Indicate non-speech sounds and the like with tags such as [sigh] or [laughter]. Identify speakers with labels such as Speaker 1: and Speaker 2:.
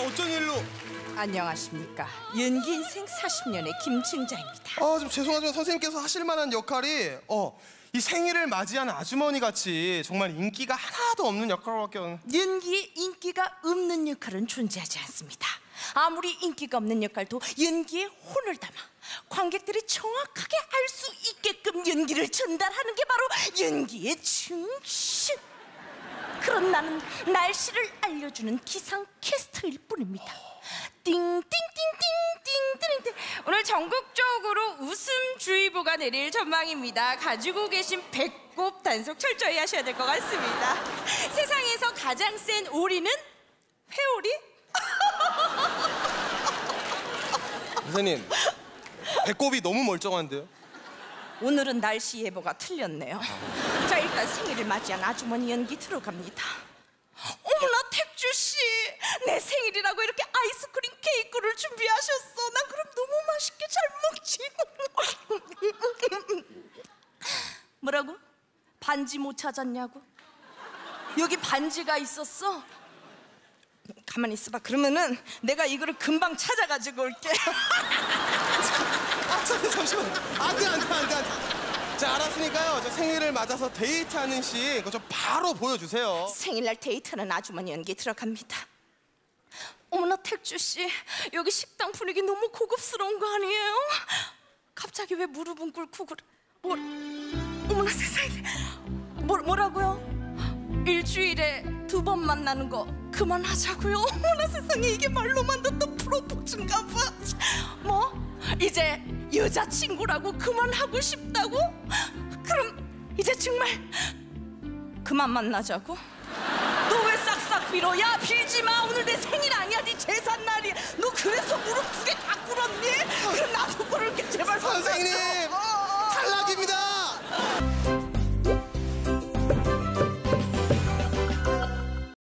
Speaker 1: 어쩐 일로?
Speaker 2: 안녕하십니까 연기 인생 40년의 김층자입니다
Speaker 1: 아, 좀 죄송하지만 선생님께서 하실 만한 역할이 어, 이 생일을 맞이한 아주머니 같이 정말 인기가 하나도 없는 역할밖에 없는.
Speaker 2: 연기에 인기가 없는 역할은 존재하지 않습니다 아무리 인기가 없는 역할도 연기에 혼을 담아 관객들이 정확하게 알 수 있게끔 연기를 전달하는 게 바로 연기의 중심 그런 나는 날씨를 알려주는 기상 캐스터일 뿐입니다 띵띵띵띵띵띵띵
Speaker 3: 오늘 전국적으로 웃음주의보가 내릴 전망입니다. 가지고 계신 배꼽 단속 철저히 하셔야 될 것 같습니다. 세상에서 가장 센 오리는 회오리? [laughs]
Speaker 1: 선생님, 배꼽이 너무 멀쩡한데요?
Speaker 2: 오늘은 날씨 예보가 틀렸네요. 자 일단 맞이한 아주머니 연기 들어갑니다. 어머나 택주 씨, 내 생일이라고 이렇게 아이스크림 케이크를 준비하셨어. 나 그럼 너무 맛있게 잘 먹지. [laughs] 뭐라고? 반지 못 찾았냐고? 여기 반지가 있었어? 가만히 있어봐. 그러면은 내가 이거를 금방 찾아가지고 올게.
Speaker 1: 아, 잠시만. 안 돼, 안 돼, 안 돼, 안 돼. 자, 알았으니까요. 저 생일을 맞아서 데이트하는 씬 그거 좀 바로 보여주세요.
Speaker 2: 생일날 데이트는 아주머니 연기 들어갑니다. 어머나 택주 씨, 여기 식당 분위기 너무 고급스러운 거 아니에요? 갑자기 왜 무릎은 꿇고 그래? 뭐, 어머나 세상에, 뭐, 뭐라고요? 일주일에 두 번 만나는 거 그만하자고요? 어머나 세상에 이게 말로만 듣던 프로포즈인가 봐. 뭐? 이제 여자친구라고 그만하고 싶다고? 그럼 이제 정말 그만 만나자고? 너 왜 싹싹 빌어? 야 빌지 마 오늘 내 생일 아니야 네 재산날이야 너 그래서 무릎 두 개 다 꿇었니? 그럼 나도 꿇을게 제발 선생님